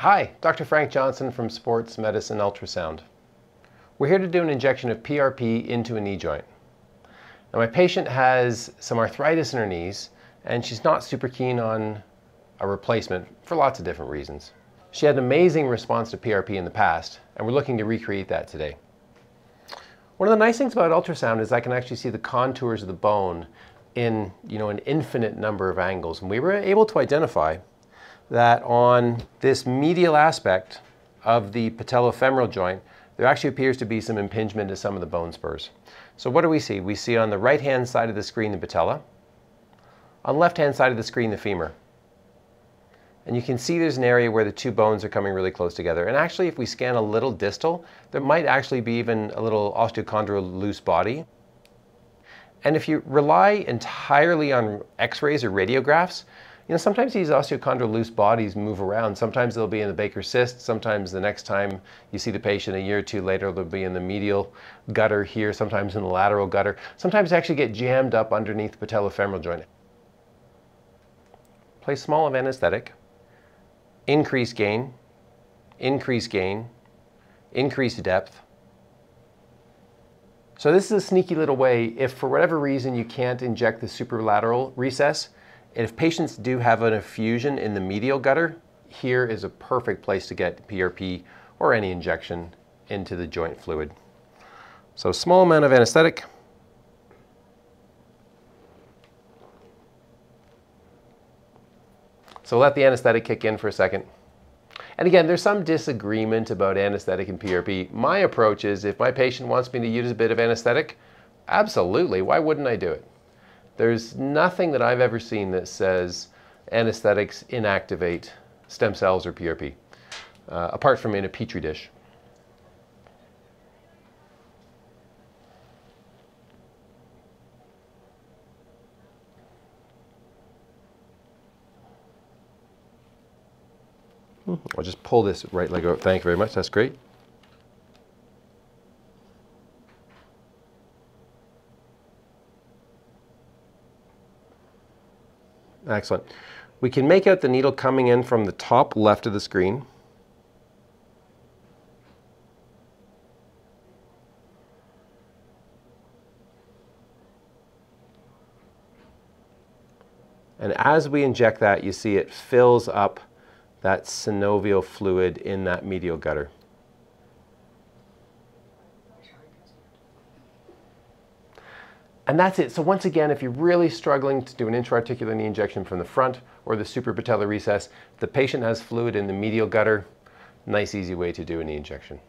Hi, Dr. Frank Johnson from Sports Medicine Ultrasound. We're here to do an injection of PRP into a knee joint. Now my patient has some arthritis in her knees and she's not super keen on a replacement for lots of different reasons. She had an amazing response to PRP in the past and we're looking to recreate that today. One of the nice things about ultrasound is I can actually see the contours of the bone in you know, an infinite number of angles. And we were able to identify that on this medial aspect of the patellofemoral joint, there actually appears to be some impingement to some of the bone spurs. So what do we see? We see on the right-hand side of the screen the patella, on the left-hand side of the screen the femur. And you can see there's an area where the two bones are coming really close together. And actually, if we scan a little distal, there might actually be even a little osteochondral loose body. And if you rely entirely on x-rays or radiographs, you know, sometimes these osteochondral loose bodies move around. Sometimes they'll be in the Baker cyst. Sometimes the next time you see the patient a year or two later, they'll be in the medial gutter here, sometimes in the lateral gutter. Sometimes they actually get jammed up underneath the patellofemoral joint. Place small of anesthetic, increase gain, increase gain, increase depth. So this is a sneaky little way, if for whatever reason you can't inject the superolateral recess, and if patients do have an effusion in the medial gutter, here is a perfect place to get PRP or any injection into the joint fluid. So small amount of anesthetic. So let the anesthetic kick in for a second. And again, there's some disagreement about anesthetic and PRP. My approach is if my patient wants me to use a bit of anesthetic, absolutely, why wouldn't I do it? There's nothing that I've ever seen that says anesthetics inactivate stem cells or PRP, uh, apart from in a petri dish. Hmm, I'll just pull this right leg out. Thank you very much. That's great. Excellent. We can make out the needle coming in from the top left of the screen. And as we inject that, you see it fills up that synovial fluid in that medial gutter. And that's it. So once again, if you're really struggling to do an intra-articular knee injection from the front or the suprapatellar recess, the patient has fluid in the medial gutter, nice easy way to do a knee injection.